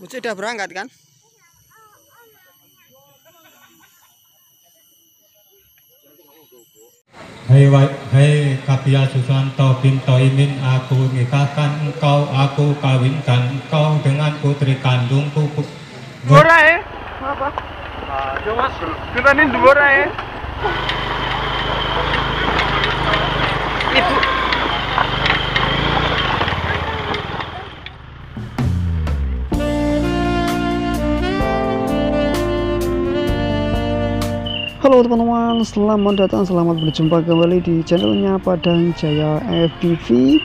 Uci udah berangkat kan? Hai wa- hai Kapia Susanto bin Toimin aku nikahkan engkau aku kawinkan engkau dengan putri kandungku Dua ya? Apa? Ah, cuma kita ini dua ya. Teman-teman, selamat datang, selamat berjumpa kembali di channelnya Padang Jaya FPV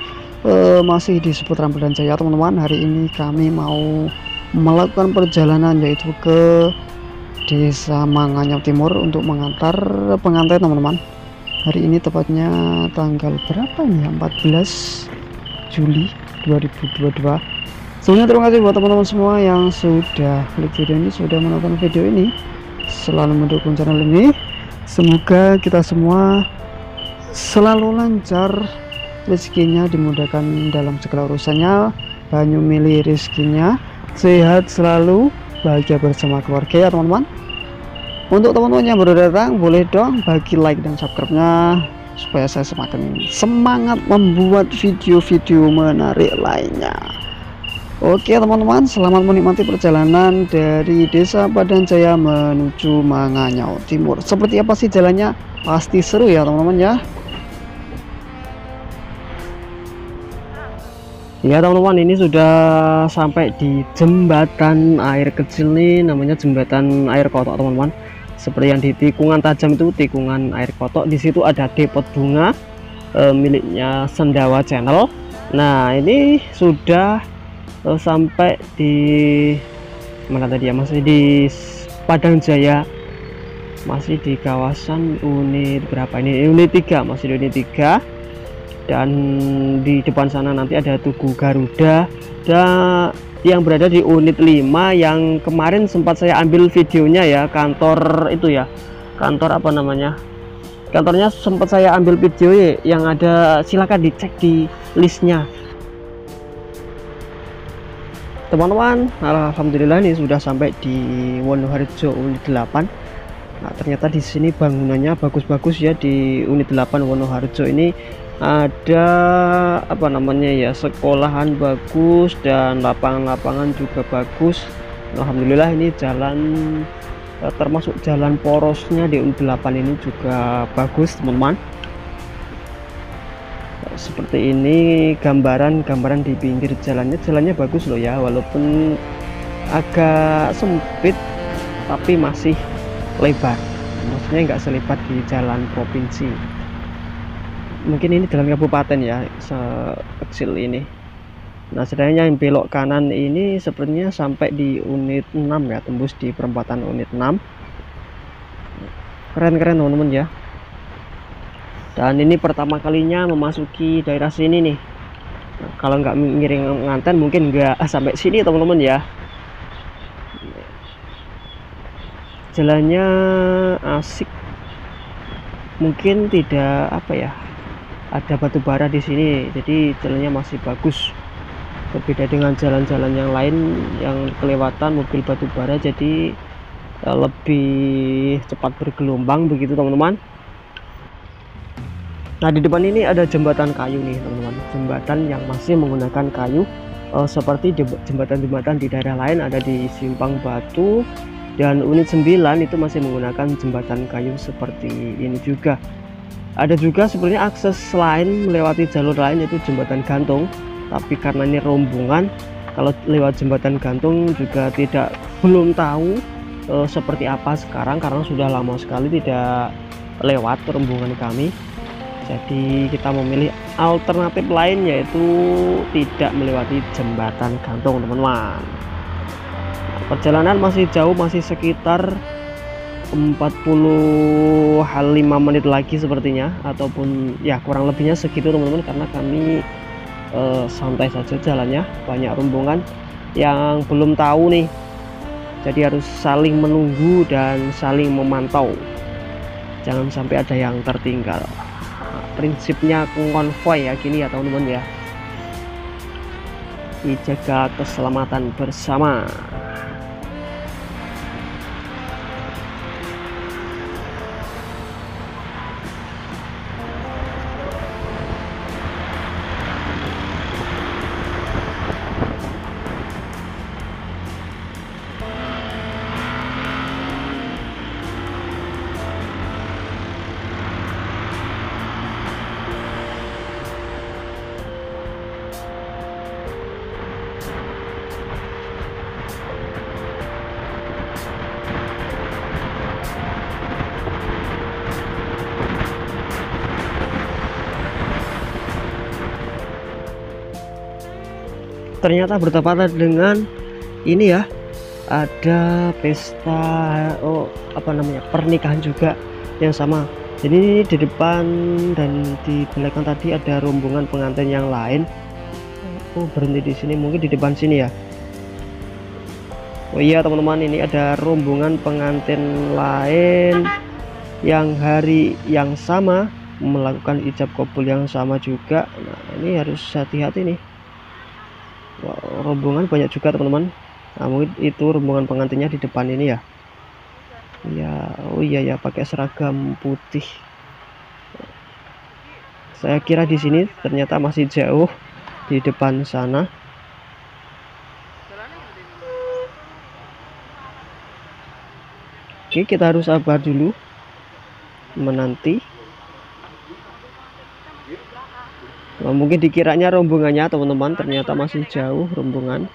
Eh, Masih di seputaran Padang Jaya teman-teman. Hari ini kami mau melakukan perjalanan yaitu ke Desa Manganyam Timur Untuk mengantar pengantin teman-teman. Hari ini tepatnya tanggal berapa ya? 14 Juli 2022 Sebelumnya terima kasih buat teman-teman semua yang sudah klik video ini, sudah menonton video ini selalu mendukung channel ini. Semoga kita semua selalu lancar rezekinya dimudahkan dalam segala urusannya. Banyu milih rezekinya. Sehat selalu bahagia bersama keluarga ya teman-teman. Untuk teman-teman yang baru datang boleh dong bagi like dan subscribe nya supaya saya semakin semangat membuat video-video menarik lainnya Oke teman-teman, selamat menikmati perjalanan dari Desa Padang Jaya menuju Manganyau Timur. Seperti apa sih jalannya? Pasti seru ya teman-teman ya. Ya teman-teman, ini sudah sampai di jembatan air kecil nih, namanya jembatan air kotok teman-teman. Seperti yang di tikungan tajam itu tikungan air kotok. Di situ ada depot bunga eh, miliknya Sendawa Channel. Nah ini sudah eh, sampai di mana tadi ya masih di Padang Jaya. Masih di kawasan unit berapa ini? Unit 3 masih di unit 3 dan di depan sana nanti ada Tugu Garuda. Dan yang berada di unit 5 yang kemarin sempat saya ambil videonya ya kantor itu ya. Kantor apa namanya? Kantornya sempat saya ambil video ya yang ada silakan dicek di listnya teman-teman alhamdulillah ini sudah sampai di Wonoharjo unit 8 nah ternyata di sini bangunannya bagus-bagus ya di unit 8 Wonoharjo ini. Ada apa namanya ya sekolahan bagus dan lapangan-lapangan juga bagus. Alhamdulillah ini jalan eh, termasuk jalan porosnya di unit 8 ini juga bagus teman-teman seperti ini gambaran-gambaran di pinggir jalannya. Jalannya bagus loh ya walaupun agak sempit tapi masih lebar. Maksudnya nggak selebar di jalan provinsi. Mungkin ini jalan kabupaten ya sekecil ini. Nah sedangkan yang belok kanan ini sepertinya sampai di unit 6 ya tembus di perempatan unit 6 keren-keren teman-teman ya dan ini pertama kalinya memasuki daerah sini nih. Kalau nggak ngiring nganten mungkin nggak sampai sini teman-teman ya. Jalannya asik. Mungkin tidak apa ya ada batu bara di sini. Jadi jalannya masih bagus. Berbeda dengan jalan-jalan yang lain yang kelewatan mobil batu bara jadi eh, lebih cepat bergelombang begitu teman-teman Nah di depan ini ada jembatan kayu nih teman-teman. Jembatan yang masih menggunakan kayu eh, Seperti jemb- jembatan-jembatan di daerah lain ada di Simpang Batu. Dan unit 9 itu masih menggunakan jembatan kayu seperti ini juga. Ada juga sebenarnya akses lain melewati jalur lain yaitu jembatan gantung. Tapi karena ini rombongan Kalau lewat jembatan gantung juga tidak belum tahu eh, seperti apa sekarang Karena sudah lama sekali tidak lewat rombongan kami jadi kita memilih alternatif lain yaitu tidak melewati jembatan gantung teman-teman. Perjalanan masih jauh masih sekitar 40 hal 5 menit lagi sepertinya ataupun ya kurang lebihnya segitu teman-teman karena kami eh, santai saja jalannya banyak rombongan yang belum tahu nih. Jadi harus saling menunggu dan saling memantau. Jangan sampai ada yang tertinggal prinsipnya konvoy ya gini ya teman-teman ya Mari jaga keselamatan bersama. Ternyata bertepatan dengan ini ya ada pesta oh apa namanya pernikahan juga yang sama. Jadi di depan dan di belakang tadi ada rombongan pengantin yang lain. Oh berhenti di sini mungkin di depan sini ya. Oh iya teman-teman ini ada rombongan pengantin lain yang hari yang sama melakukan ijab kabul yang sama juga. Nah ini harus hati-hati nih rombongan banyak juga teman-teman. Nah mungkin itu rombongan pengantinnya di depan ini ya. Ya oh iya ya pakai seragam putih. Saya kira di sini ternyata masih jauh di depan sana. Oke kita harus sabar dulu menanti Nah, mungkin dikiranya rombongannya teman-teman ternyata masih jauh rombongan.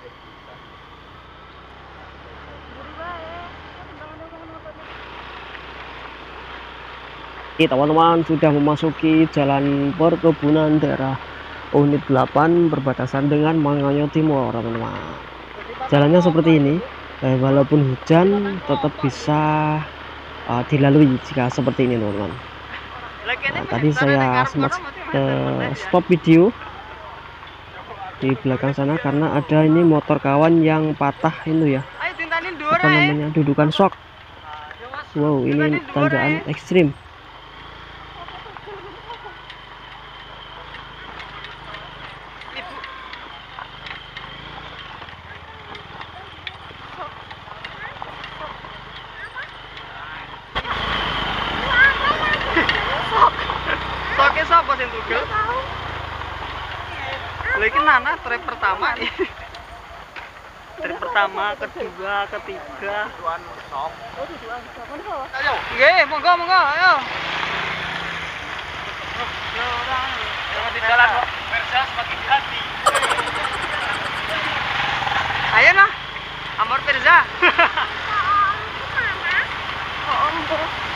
Teman-teman sudah memasuki jalan perkebunan daerah unit 8 berbatasan dengan Manganyo Timur teman-teman. Jalannya seperti ini. Eh, walaupun hujan tetap bisa uh, dilalui jika seperti ini teman-teman. Nah, tadi saya sempat uh, stop video di belakang sana karena ada ini motor kawan yang patah itu ya. Apa namanya? Dudukan shock. Wow ini tanjakan ekstrim Lha iki Nana trip pertama. trip pertama, kedua, ketiga. Tuan sok. Oh, tuan sok. Ayo. Monggo monggo, ayo. Jangan di jalan. Versa semakin hati. Ayo nah. Amor Firza. Oh. Oh,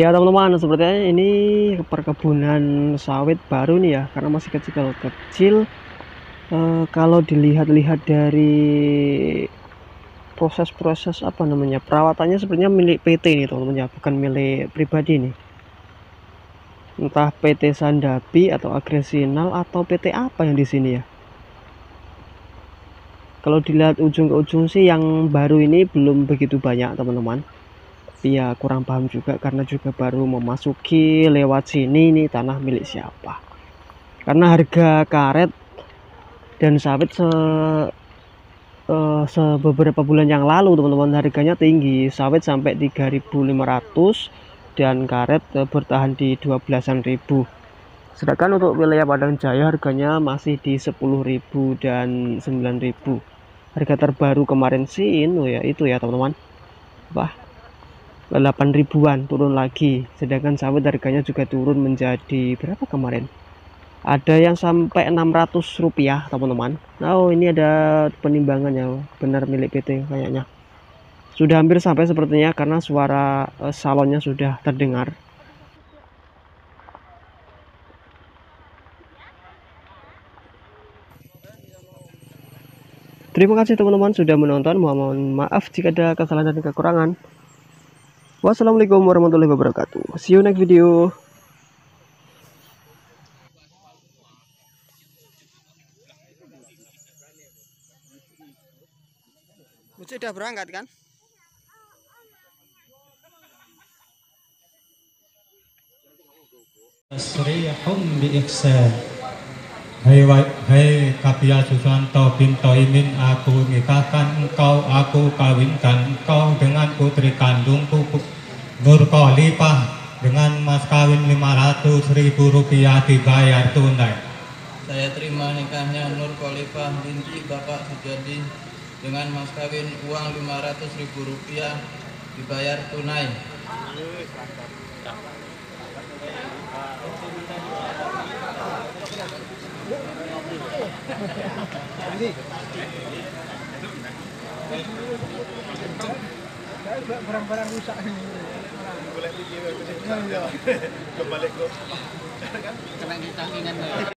Ya teman-teman, sepertinya ini perkebunan sawit baru nih ya, karena masih kecil-kecil. Eh, kalau dilihat-lihat dari proses-proses apa namanya perawatannya sepertinya milik PT nih teman-teman ya, bukan milik pribadi nih. Entah PT Sandapi atau Agresinal atau PT apa yang di sini ya. Kalau dilihat ujung ke ujung sih yang baru ini belum begitu banyak teman-teman tapi ya kurang paham juga karena juga baru memasuki lewat sini nih tanah milik siapa. Karena harga karet dan sawit se eh, se beberapa bulan yang lalu teman-teman harganya tinggi. Sawit sampai 3.500 dan karet eh, bertahan di 12-an ribu. Sedangkan untuk wilayah Padang Jaya harganya masih di 10.000 dan 9.000 harga terbaru kemarin sih itu ya itu ya teman-teman. Wah 8 ribuan turun lagi. Sedangkan sawit harganya juga turun menjadi berapa kemarin? Ada yang sampai 600 rupiah teman-teman. Oh ini ada penimbangannya benar milik PT kayaknya. Sudah hampir sampai sepertinya karena suara eh, salonnya sudah terdengar. Terima kasih teman-teman sudah menonton. Mohon maaf jika ada kesalahan dan kekurangan. Wassalamualaikum warahmatullahi wabarakatuh. See you next video. Sudah berangkat kan? Tasrihum bi ihsan Hai wa- hai Kapia Susanto bin Toimin aku nikahkan engkau aku kawinkan engkau dengan putri kandungku Nurkolipah dengan mas kawin 500 ribu rupiah dibayar tunai. Saya terima nikahnya Nurkolipah binti Bapak Sujadi dengan mas kawin uang 500 ribu rupiah dibayar tunai. Ini. Saya juga barang-barang rusak ini. Boleh pergi iya, iya. kembali ke. Kena di tangkingan. Ya.